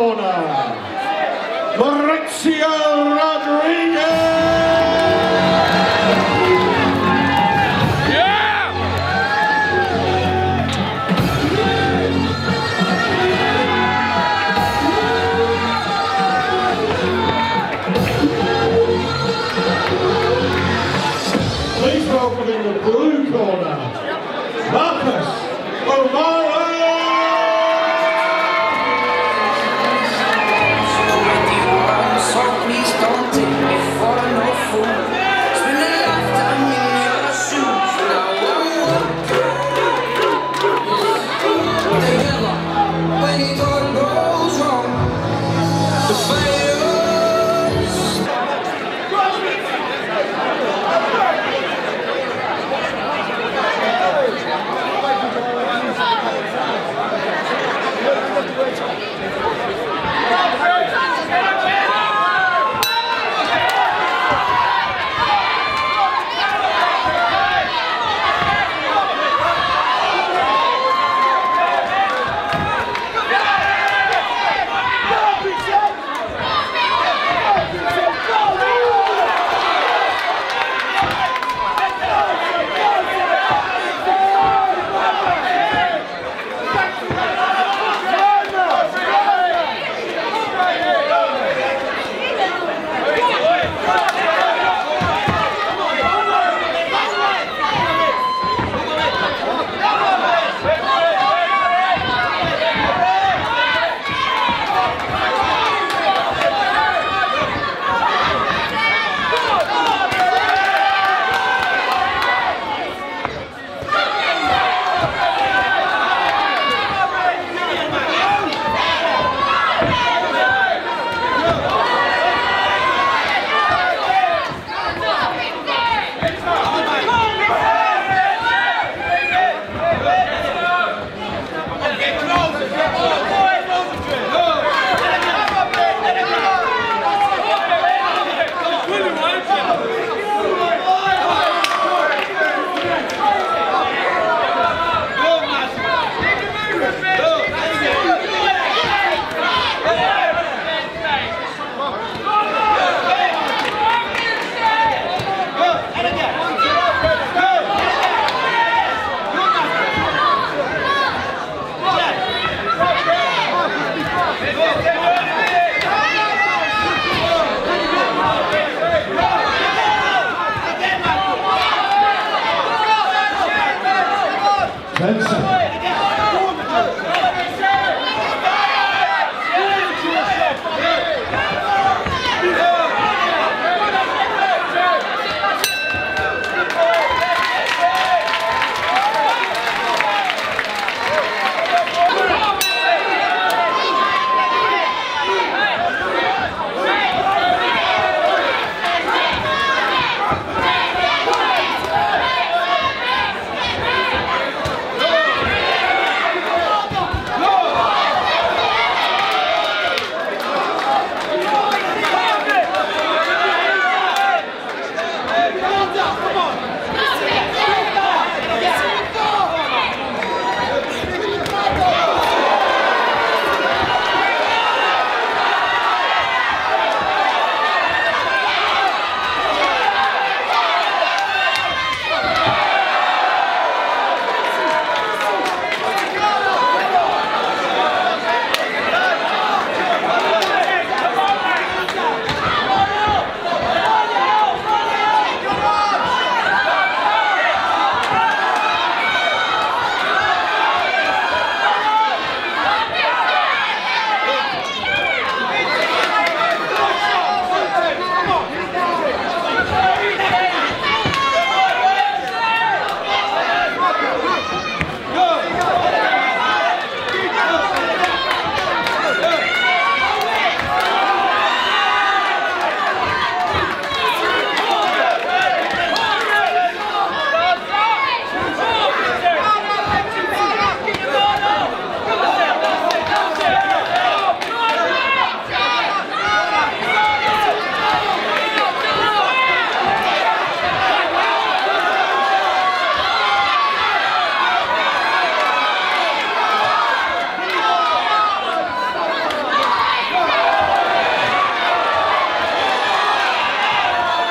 corner, Mauricio Rodriguez. Yeah! Please welcome in the blue corner, Marcus O'Mara.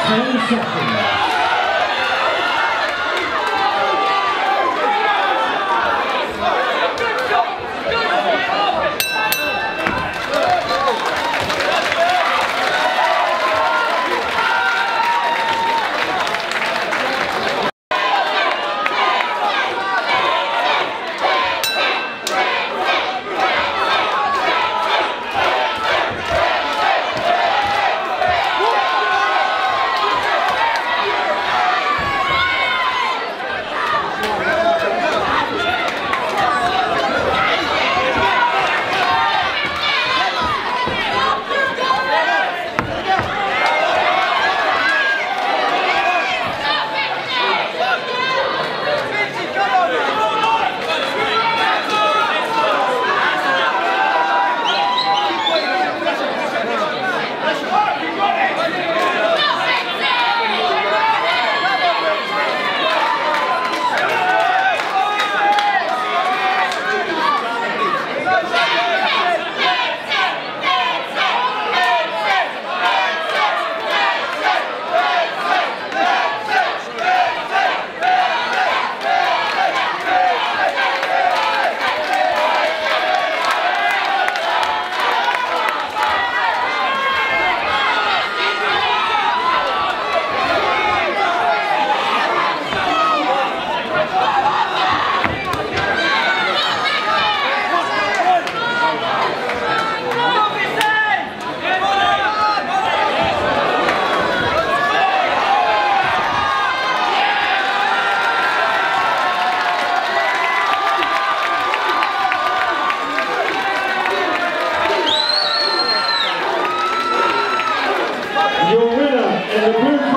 10 seconds. The blue